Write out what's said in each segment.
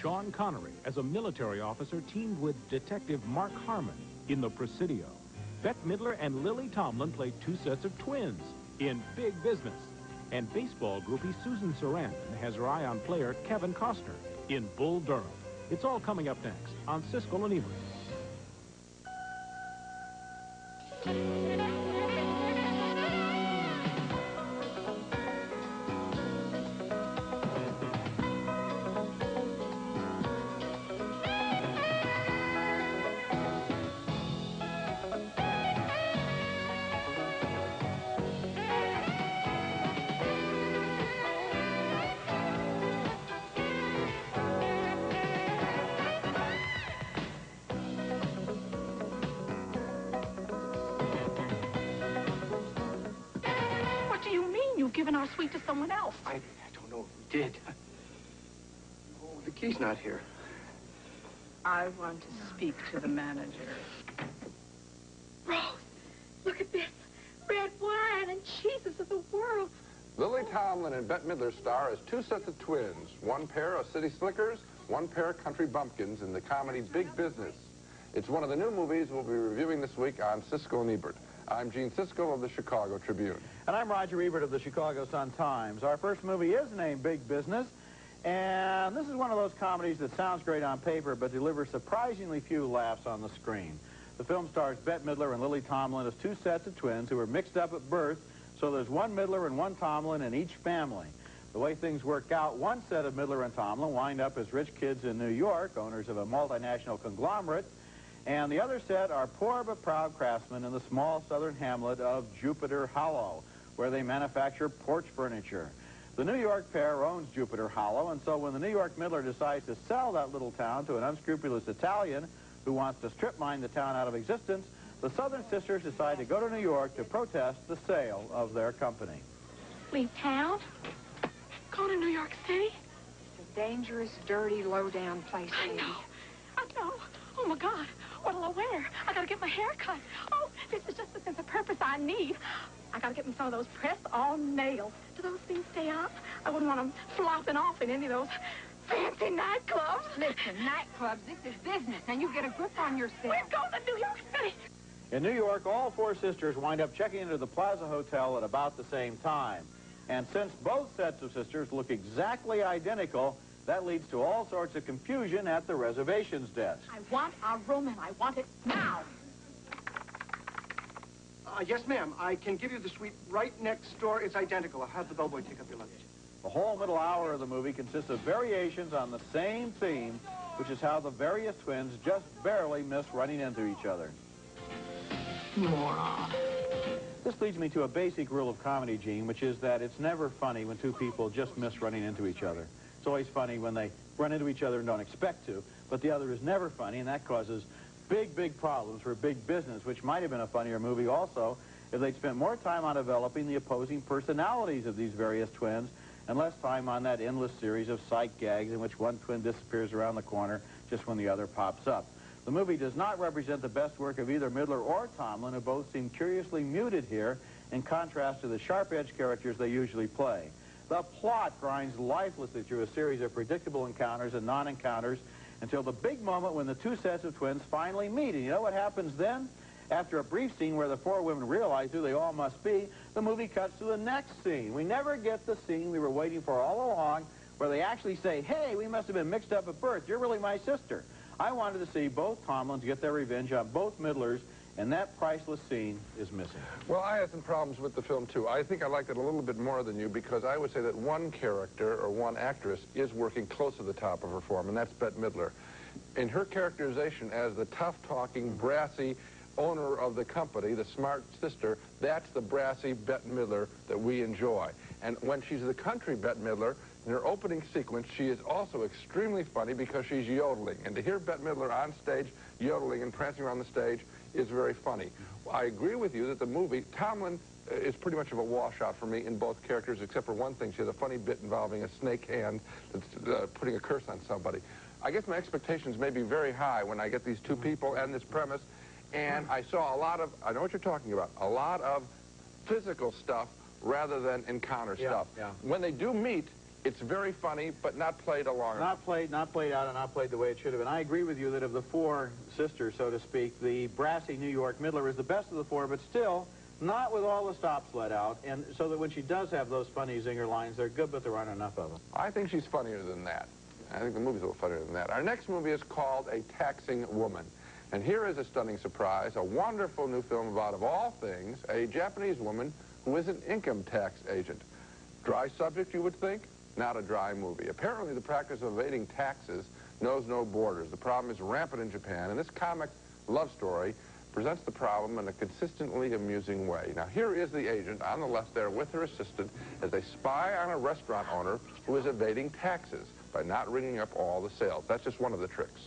Sean Connery as a military officer teamed with Detective Mark Harmon in The Presidio. Bette Midler and Lily Tomlin played two sets of twins in Big Business. And baseball groupie Susan Sarandon has her eye on player Kevin Costner in Bull Durham. It's all coming up next on Siskel and Ebert. To someone else? I, I don't know if we did. Oh, the key's not here. I want to speak to the manager. Rose, look at this. Red wine and cheeses of the world. Lily Tomlin and Bette Midler star as two sets of twins. One pair of city slickers, one pair of country bumpkins in the comedy Big Business. It's one of the new movies we'll be reviewing this week on Siskel and Ebert. I'm Gene Siskel of the Chicago Tribune. And I'm Roger Ebert of the Chicago Sun-Times. Our first movie is named Big Business, and this is one of those comedies that sounds great on paper but delivers surprisingly few laughs on the screen. The film stars Bette Midler and Lily Tomlin as two sets of twins who were mixed up at birth, so there's one Midler and one Tomlin in each family. The way things work out, one set of Midler and Tomlin wind up as rich kids in New York, owners of a multinational conglomerate, and the other set are poor but proud craftsmen in the small southern hamlet of Jupiter Hollow, where they manufacture porch furniture. The New York pair owns Jupiter Hollow, and so when the New York Midler decides to sell that little town to an unscrupulous Italian who wants to strip mine the town out of existence, the Southern sisters decide to go to New York to protest the sale of their company. Leave town? Go to New York City? It's a dangerous, dirty, low-down place, I lady. know. I know. Oh, my God. What'll I wear? I gotta get my hair cut. Oh, this is just the sense of purpose I need. I gotta get me some of those press-on nails. Do those things stay up? I wouldn't want them flopping off in any of those fancy nightclubs. Listen, nightclubs, this is business, and you get a grip on yourself. We're going to New York City. In New York, all four sisters wind up checking into the Plaza Hotel at about the same time. And since both sets of sisters look exactly identical, that leads to all sorts of confusion at the reservations desk. I want a room, and I want it now. Uh, yes, ma'am. I can give you the suite right next door. It's identical. I'll have the bellboy take up your luggage. The whole middle hour of the movie consists of variations on the same theme, which is how the various twins just barely miss running into each other. Moron. This leads me to a basic rule of comedy, Gene, which is that it's never funny when two people just miss running into each other. It's always funny when they run into each other and don't expect to, but the other is never funny, and that causes big, big problems for big business, which might have been a funnier movie also if they'd spent more time on developing the opposing personalities of these various twins and less time on that endless series of sight gags in which one twin disappears around the corner just when the other pops up. The movie does not represent the best work of either Midler or Tomlin, who both seem curiously muted here in contrast to the sharp-edged characters they usually play. The plot grinds lifelessly through a series of predictable encounters and non-encounters until the big moment when the two sets of twins finally meet. And you know what happens then? After a brief scene where the four women realize who they all must be, the movie cuts to the next scene. We never get the scene we were waiting for all along where they actually say, hey, we must have been mixed up at birth. You're really my sister. I wanted to see both Tomlins get their revenge on both Midlers, and that priceless scene is missing. Well, I had some problems with the film, too. I think I liked it a little bit more than you because I would say that one character or one actress is working close to the top of her form, and that's Bette Midler. In her characterization as the tough-talking, brassy owner of the company, the smart sister, that's the brassy Bette Midler that we enjoy. And when she's the country Bette Midler, in her opening sequence, she is also extremely funny because she's yodeling. And to hear Bette Midler on stage yodeling and prancing around the stage is very funny. I agree with you that the movie, Tomlin uh, is pretty much of a washout for me in both characters, except for one thing. She has a funny bit involving a snake hand that's uh, putting a curse on somebody. I guess my expectations may be very high when I get these two people and this premise, and I saw a lot of, I know what you're talking about, a lot of physical stuff rather than encounter Yeah, stuff. yeah. When they do meet, It's very funny, but not played along. Not played, not played out, and not played the way it should have been. I agree with you that of the four sisters, so to speak, the brassy New York Midler is the best of the four, but still not with all the stops let out, and so that when she does have those funny zinger lines, they're good, but there aren't enough of them. I think she's funnier than that. I think the movie's a little funnier than that. Our next movie is called A Taxing Woman. And here is a stunning surprise, a wonderful new film about, of all things, a Japanese woman who is an income tax agent. Dry subject, you would think? Not a dry movie. Apparently, the practice of evading taxes knows no borders. The problem is rampant in Japan, and this comic love story presents the problem in a consistently amusing way. Now, here is the agent on the left there with her assistant as they spy on a restaurant owner who is evading taxes by not ringing up all the sales. That's just one of the tricks.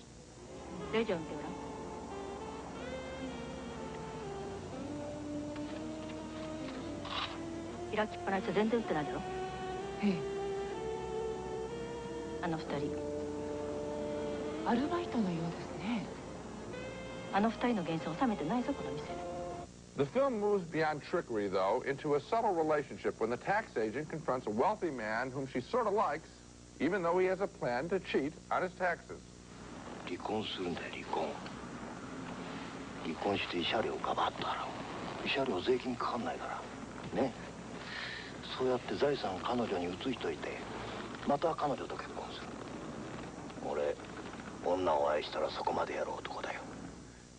The film moves beyond trickery, though, into a subtle relationship when the tax agent confronts a wealthy man whom she sort of likes, even though he has a plan to cheat on his taxes. 離婚するんだよ離婚離婚して慰謝料ガバッと払う慰謝料税金かかんないからねそうやって財産彼女に移しといてまた彼女と結婚する 俺女を愛したらそこまでやる男だよ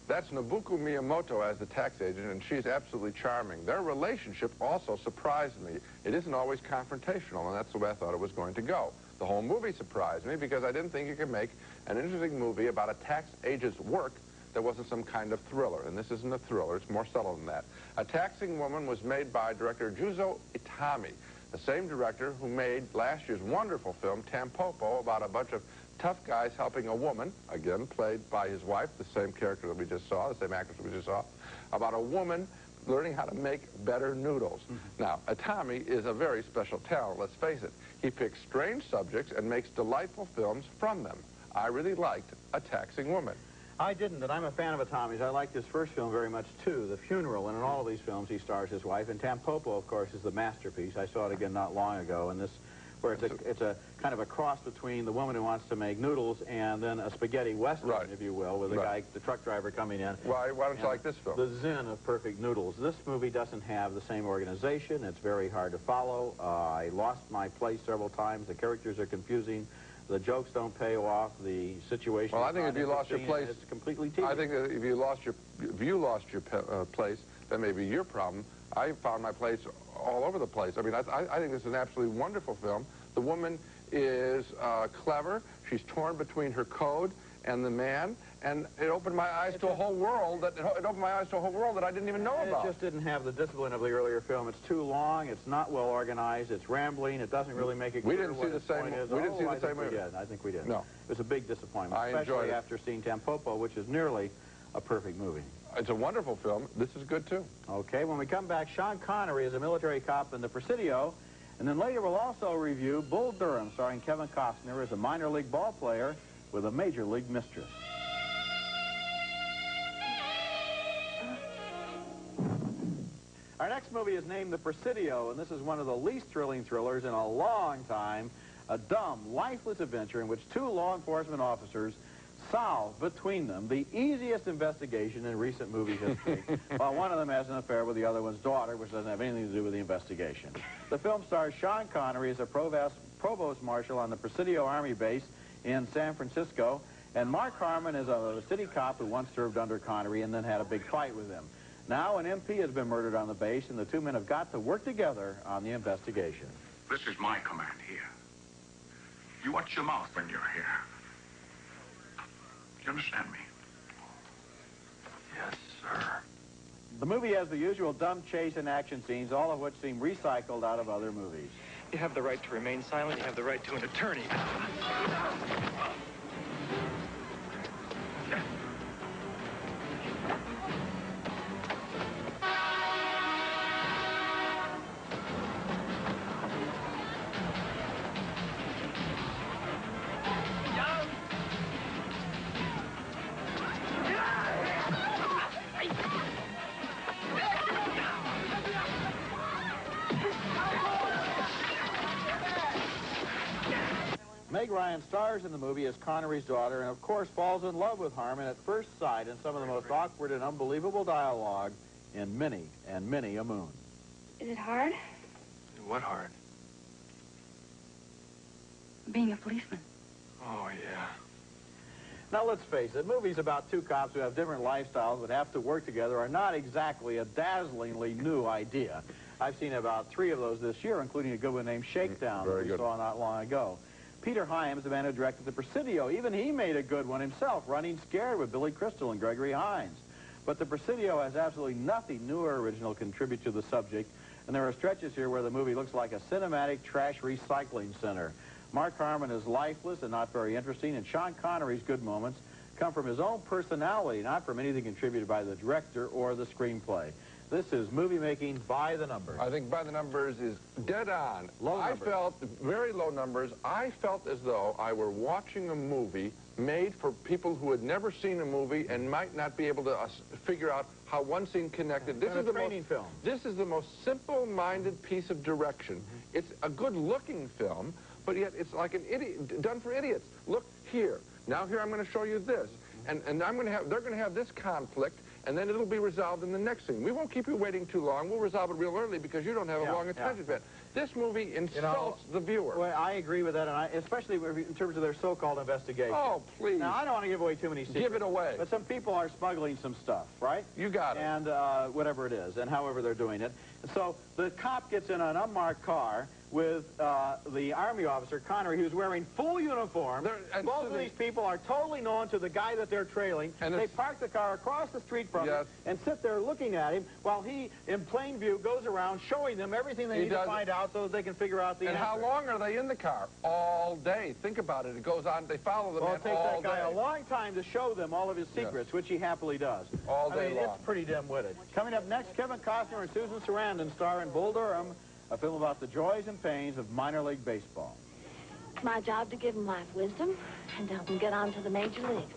That's Nobuko Miyamoto as the tax agent, and she's absolutely charming. Their relationship also surprised me. It isn't always confrontational, and that's the way I thought it was going to go. The whole movie surprised me because I didn't think you could make an interesting movie about a tax agent's work that wasn't some kind of thriller. And this isn't a thriller, it's more subtle than that. A Taxing Woman was made by director Juzo Itami, the same director who made last year's wonderful film, Tampopo, about a bunch of tough guys helping a woman, again played by his wife, the same character that we just saw, the same actress we just saw, about a woman learning how to make better noodles. Mm -hmm. Now, Itami is a very special talent, let's face it. He picks strange subjects and makes delightful films from them. I really liked A Taxing Woman. I didn't, and I'm a fan of Itami's. I liked his first film very much, too, The Funeral, and in all of these films he stars his wife. And Tampopo, of course, is the masterpiece. I saw it again not long ago, and this where it's a, it's a kind of a cross between the woman who wants to make noodles and then a spaghetti western, right. if you will, with the right. guy, the truck driver coming in. Why, why don't you like this film? The zen of perfect noodles. This movie doesn't have the same organization. It's very hard to follow. Uh, I lost my place several times. The characters are confusing. The jokes don't pay off. The situation. Well, I think if you lost your place, it's completely tedious. I think if you lost your if you lost your uh, place, that may be your problem. I found my place all over the place. I mean, I, I think it's an absolutely wonderful film. The woman is uh, clever. She's torn between her code and the man, and it opened my eyes to a whole world that it opened my eyes to a whole world that I didn't even know about. It just didn't have the discipline of the earlier film. It's too long. It's not well organized. It's rambling. It doesn't really make it. We didn't see the same. Is. We didn't oh, see the I same movie. We did. I think we did. No, it was a big disappointment, I especially after seeing Tampopo, which is nearly a perfect movie. It's a wonderful film. This is good too. Okay, when we come back, Sean Connery is a military cop in The Presidio. And then later we'll also review Bull Durham, starring Kevin Costner as a minor league ball player with a major league mistress. Our next movie is named The Presidio, and this is one of the least thrilling thrillers in a long time. A dumb, lifeless adventure in which two law enforcement officers solve between them the easiest investigation in recent movie history, while one of them has an affair with the other one's daughter, which doesn't have anything to do with the investigation. The film stars Sean Connery as a provost, provost marshal on the Presidio Army Base in San Francisco, and Mark Harmon is a city cop who once served under Connery and then had a big fight with him. Now an MP has been murdered on the base, and the two men have got to work together on the investigation. This is my command here. You watch your mouth when you're here. Do You understand me? Yes, sir. The movie has the usual dumb chase and action scenes, all of which seem recycled out of other movies. You have the right to remain silent. You have the right to an attorney. Ryan stars in the movie as Connery's daughter and, of course, falls in love with Harmon at first sight in some of the most awkward and unbelievable dialogue in many and many a moon. Is it hard? What hard? Being a policeman. Oh, yeah. Now, let's face it, movies about two cops who have different lifestyles but have to work together are not exactly a dazzlingly new idea. I've seen about three of those this year, including a good one named mm-hmm. Shakedown Very that we good. saw not long ago. Peter Hyams, the man who directed The Presidio, even he made a good one himself, Running Scared with Billy Crystal and Gregory Hines. But The Presidio has absolutely nothing new or original to contribute to the subject, and there are stretches here where the movie looks like a cinematic trash recycling center. Mark Harmon is lifeless and not very interesting, and Sean Connery's good moments come from his own personality, not from anything contributed by the director or the screenplay. This is movie making by the numbers. I think by the numbers is dead on. Low I numbers. felt very low numbers. I felt as though I were watching a movie made for people who had never seen a movie and might not be able to uh, figure out how one scene connected. This And a is the training most, film. This is the most simple-minded piece of direction. It's a good-looking film, but yet it's like an idiot, done for idiots. Look here. Now here I'm going to show you this, and and I'm going to have they're going to have this conflict. And then it'll be resolved in the next scene. We won't keep you waiting too long. We'll resolve it real early because you don't have Yeah, a long attention span. This movie insults the viewer. Well, I agree with that, and I, especially in terms of their so-called investigation. Oh, please. Now, I don't want to give away too many secrets. Give it away. But some people are smuggling some stuff, right? You got it. And uh, whatever it is, and however they're doing it. So the cop gets in an unmarked car with uh, the army officer, Connery, who's wearing full uniform. And Both of these people are totally known to the guy that they're trailing. And they park the car across the street from Yes. him and sit there looking at him while he, in plain view, goes around showing them everything they He need does- to find out so that they can figure out the and answer. how long are they in the car? All day. Think about it. It goes on. They follow the Well, man it takes that guy day. a long time to show them all of his Yes. secrets, which he happily does. All I day mean, long. it's pretty dim-witted. Coming up next, Kevin Costner and Susan Sarandon star in Bull Durham, a film about the joys and pains of minor league baseball. It's my job to give them life wisdom and help them get on to the major leagues.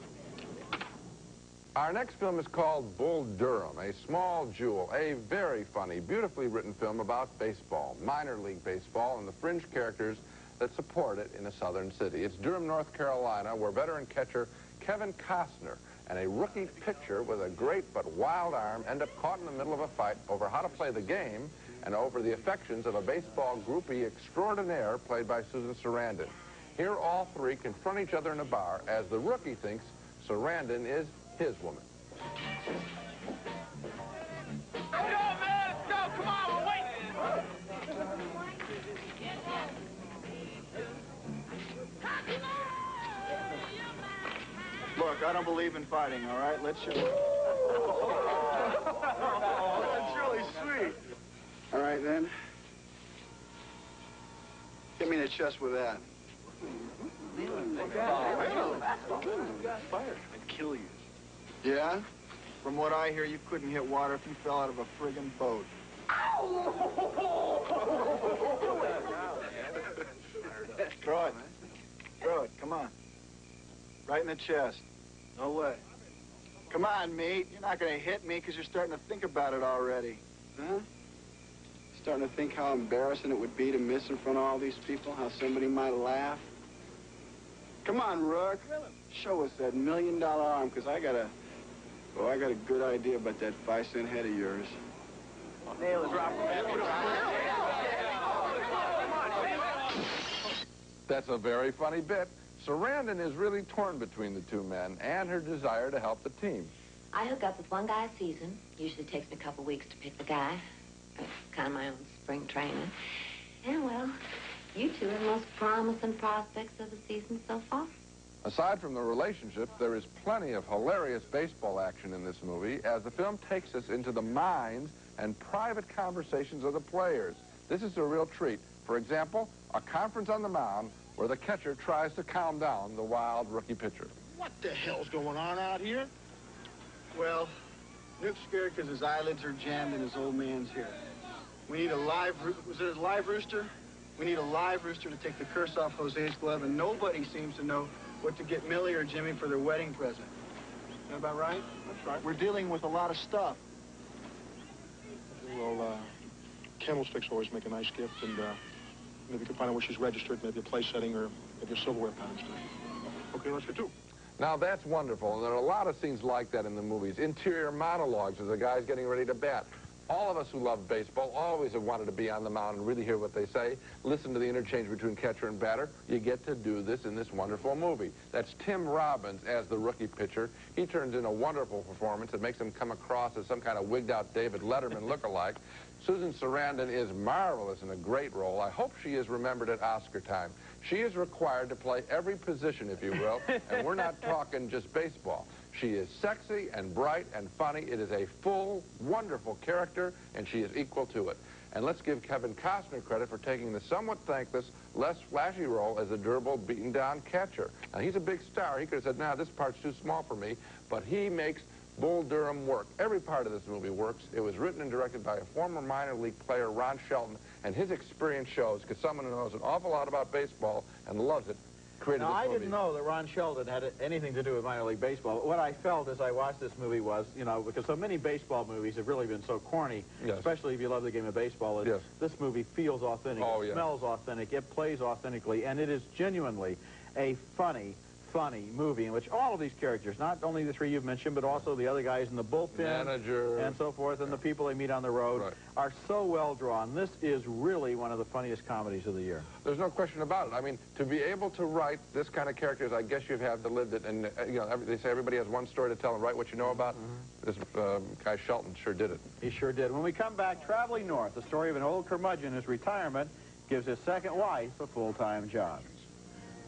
Our next film is called Bull Durham, a small jewel, a very funny, beautifully written film about baseball, minor league baseball, and the fringe characters that support it in a southern city. It's Durham, North Carolina, where veteran catcher Kevin Costner and a rookie pitcher with a great but wild arm end up caught in the middle of a fight over how to play the game and over the affections of a baseball groupie extraordinaire played by Susan Sarandon. Here all three confront each other in a bar as the rookie thinks Sarandon is his woman. Look, I don't believe in fighting, all right? Let's show That's really sweet. All right, then. Hit me in the chest with that. I'd kill you. Yeah? From what I hear, you couldn't hit water if you fell out of a friggin' boat. Throw it. Throw it. Come on. Right in the chest. No way. Come on, mate. You're not going to hit me because you're starting to think about it already. Huh? Starting to think how embarrassing it would be to miss in front of all these people, how somebody might laugh. Come on, Rook. Show us that million dollar arm, because I got a, oh, I got a good idea about that five cent head of yours. Nail it. Drop That's a very funny bit. Sarandon is really torn between the two men and her desire to help the team. I hook up with one guy a season. Usually takes me a couple weeks to pick the guy. Kind of my own spring training. And, well, you two are the most promising prospects of the season so far. Aside from the relationship, there is plenty of hilarious baseball action in this movie as the film takes us into the minds and private conversations of the players. This is a real treat. For example, a conference on the mound where the catcher tries to calm down the wild rookie pitcher. What the hell's going on out here? Well, Nuke's scared because his eyelids are jammed and his old man's here. We need a live, was it a live rooster? We need a live rooster to take the curse off Jose's glove, and nobody seems to know what to get Millie or Jimmy for their wedding present. Is that about right? That's right. We're dealing with a lot of stuff. Well, uh, candlesticks always make a nice gift, and uh, Maybe you can find out where she's registered, maybe a place setting or maybe a silverware pattern. Okay, let's get two. Now, that's wonderful, and there are a lot of scenes like that in the movies. Interior monologues as the guy's getting ready to bat. All of us who love baseball always have wanted to be on the mound and really hear what they say, listen to the interchange between catcher and batter. You get to do this in this wonderful movie. That's Tim Robbins as the rookie pitcher. He turns in a wonderful performance. that makes him come across as some kind of wigged-out David Letterman look-alike. Susan Sarandon is marvelous in a great role. I hope she is remembered at Oscar time. She is required to play every position, if you will, and we're not talking just baseball. She is sexy and bright and funny. It is a full, wonderful character, and she is equal to it. And let's give Kevin Costner credit for taking the somewhat thankless, less flashy role as a durable, beaten-down catcher. Now, he's a big star. He could have said, nah, this part's too small for me, but he makes Bull Durham work. Every part of this movie works. It was written and directed by a former minor league player, Ron Shelton, and his experience shows, because someone who knows an awful lot about baseball and loves it, created now, I movie. didn't know that Ron Shelton had anything to do with minor league baseball. But what I felt as I watched this movie was, you know, because so many baseball movies have really been so corny, Yes. especially if you love the game of baseball, Yes. this movie feels authentic, Oh, it yeah. smells authentic, it plays authentically, and it is genuinely a funny, funny movie in which all of these characters, not only the three you've mentioned, but also the other guys in the bullpen Manager. and so forth, and the people they meet on the road, Right. are so well drawn. This is really one of the funniest comedies of the year. There's no question about it. I mean, to be able to write this kind of characters, I guess you have to lived it. And, uh, you know, every, they say everybody has one story to tell and write what you know about. This um, guy Shelton sure did it. He sure did. When we come back, traveling north, the story of an old curmudgeon, his retirement, gives his second wife a full-time job.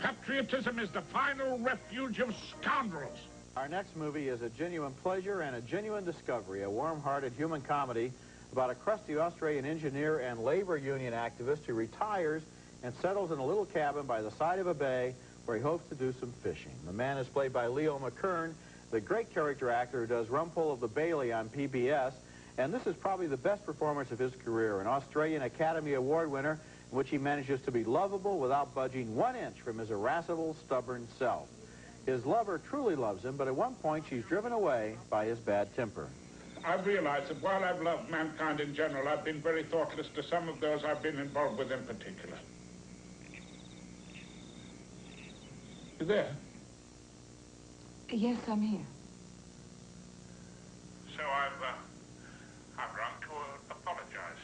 Patriotism is the final refuge of scoundrels. Our next movie is a genuine pleasure and a genuine discovery, a warm-hearted human comedy about a crusty Australian engineer and labor union activist who retires and settles in a little cabin by the side of a bay where he hopes to do some fishing. The man is played by Leo McKern, the great character actor who does Rumpole of the Bailey on PBS, and this is probably the best performance of his career, an Australian Academy Award winner in which he manages to be lovable without budging one inch from his irascible, stubborn self. His lover truly loves him, but at one point she's driven away by his bad temper. I've realized that while I've loved mankind in general, I've been very thoughtless to some of those I've been involved with in particular. You there? Yes, I'm here. So I've, uh, I've rung to uh, apologize.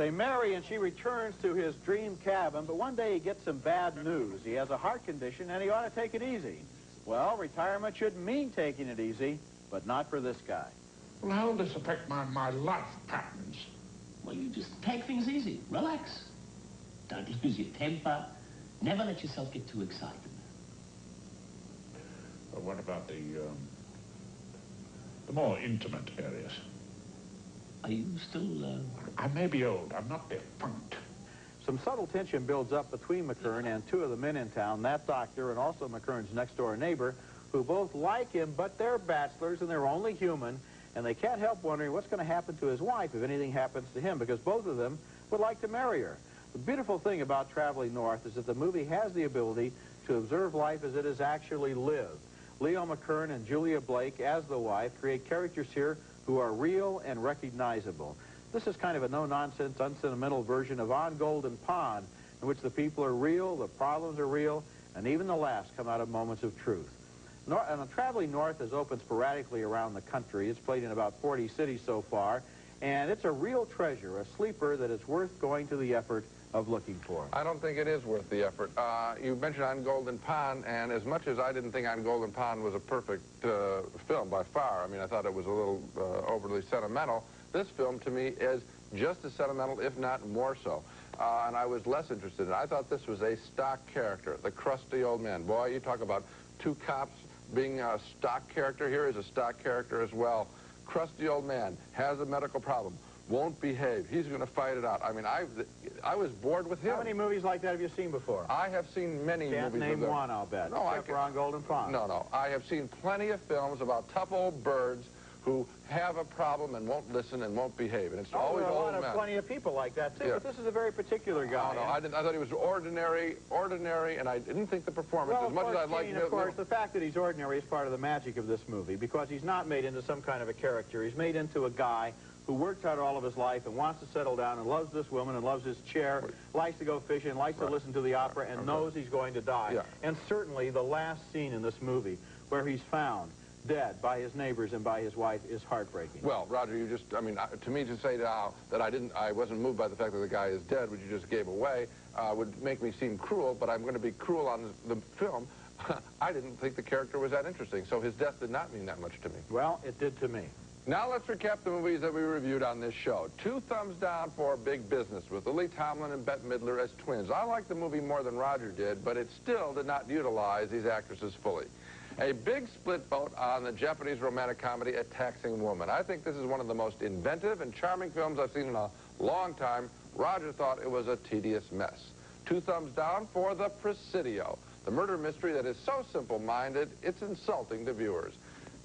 They marry and she returns to his dream cabin, but one day he gets some bad news. He has a heart condition and he ought to take it easy. Well, retirement shouldn't mean taking it easy, but not for this guy. Well, how will this affect my, my life patterns? Well, you just take things easy. Relax. Don't lose your temper. Never let yourself get too excited. Well, what about the, um, the more intimate areas? Are you still, uh... I may be old. I'm not defunct. Some subtle tension builds up between McKern and two of the men in town, that doctor and also McKern's next-door neighbor, who both like him, but they're bachelors and they're only human, and they can't help wondering what's going to happen to his wife if anything happens to him, because both of them would like to marry her. The beautiful thing about Traveling North is that the movie has the ability to observe life as it is actually lived. Leo McKern and Julia Blake, as the wife, create characters here who are real and recognizable. This is kind of a no-nonsense, unsentimental version of On Golden Pond, in which the people are real, the problems are real, and even the laughs come out of moments of truth. Nor and Traveling North has opened sporadically around the country. It's played in about 40 cities so far, and it's a real treasure, a sleeper that is worth going to the effort of looking for. I don't think it is worth the effort. Uh, you mentioned On Golden Pond, and as much as I didn't think On Golden Pond was a perfect uh, film by far, I mean, I thought it was a little uh, overly sentimental, this film to me is just as sentimental, if not more so. Uh, and I was less interested in it. I thought this was a stock character, the crusty old man. Boy, you talk about two cops being a stock character. Here is a stock character as well. Crusty old man, has a medical problem, won't behave. He's going to fight it out. I mean, I, I was bored with him. How many movies like that have you seen before? I have seen many Can't movies name of them. one, I'll bet. No, I except for can't. On Golden Pond. No, no. I have seen plenty of films about tough old birds who have a problem and won't listen and won't behave. And it's Oh, always there are a lot men. plenty of people like that, too, Yeah. but this is a very particular guy. No, no, I, didn't, I thought he was ordinary, ordinary, and I didn't think the performance, Well, as much course, as I liked Gene, of course, the fact that he's ordinary is part of the magic of this movie because he's not made into some kind of a character. He's made into a guy who worked hard all of his life and wants to settle down and loves this woman and loves his chair, likes to go fishing, likes Right. to listen to the opera, and Okay. knows he's going to die. Yeah. And certainly the last scene in this movie where he's found dead by his neighbors and by his wife is heartbreaking. Well, Roger, you just, I mean, uh, to me to say now that I didn't, I wasn't moved by the fact that the guy is dead, which you just gave away, uh, would make me seem cruel, but I'm going to be cruel on the film. I didn't think the character was that interesting, so his death did not mean that much to me. Well, it did to me. Now let's recap the movies that we reviewed on this show. Two thumbs down for Big Business with Lily Tomlin and Bette Midler as twins. I liked the movie more than Roger did, but it still did not utilize these actresses fully. A big split vote on the Japanese romantic comedy A Taxing Woman. I think this is one of the most inventive and charming films I've seen in a long time. Roger thought it was a tedious mess. Two thumbs down for The Presidio, the murder mystery that is so simple-minded, it's insulting to viewers.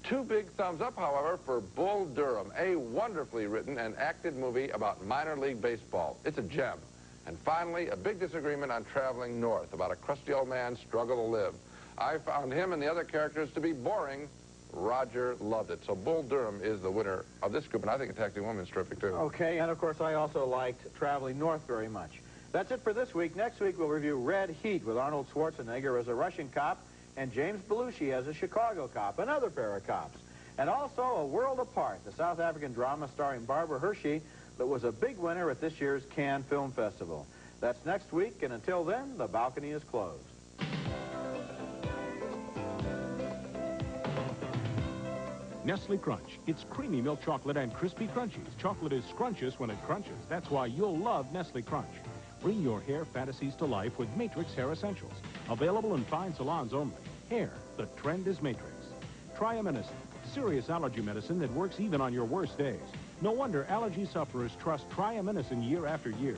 Two big thumbs up, however, for Bull Durham, a wonderfully written and acted movie about minor league baseball. It's a gem. And finally, a big disagreement on Traveling North, about a crusty old man's struggle to live. I found him and the other characters to be boring. Roger loved it. So Bull Durham is the winner of this group, and I think A Taxing Woman is terrific, too. Okay, and of course I also liked Traveling North very much. That's it for this week. Next week we'll review Red Heat with Arnold Schwarzenegger as a Russian cop and James Belushi as a Chicago cop, another pair of cops. And also A World Apart, the South African drama starring Barbara Hershey that was a big winner at this year's Cannes Film Festival. That's next week, and until then, the balcony is closed. Nestle Crunch. It's creamy milk chocolate and crispy crunchies. Chocolate is scrumptious when it crunches. That's why you'll love Nestle Crunch. Bring your hair fantasies to life with Matrix Hair Essentials. Available in fine salons only. Hair, the trend is Matrix. Triamcinolone, serious allergy medicine that works even on your worst days. No wonder allergy sufferers trust Triamcinolone year after year.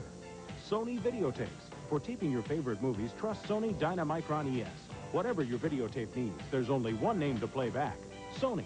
Sony videotapes. For taping your favorite movies, trust Sony Dynamicron ES. Whatever your videotape needs, there's only one name to play back. Sony.